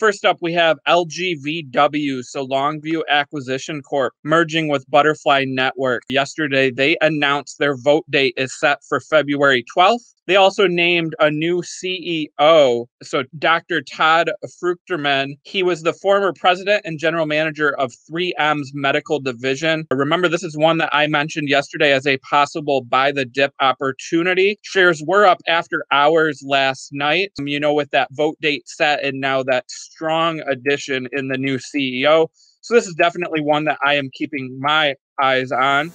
First up, we have LGVW, so Longview Acquisition Corp, merging with Butterfly Network. Yesterday, they announced their vote date is set for February 12th. They also named a new CEO. So, Dr. Todd Fruchterman, he was the former president and general manager of 3M's medical division. Remember, this is one that I mentioned yesterday as a possible buy the dip opportunity. Shares were up after hours last night, you know, with that vote date set and now that strong addition in the new CEO. So, this is definitely one that I am keeping my eyes on.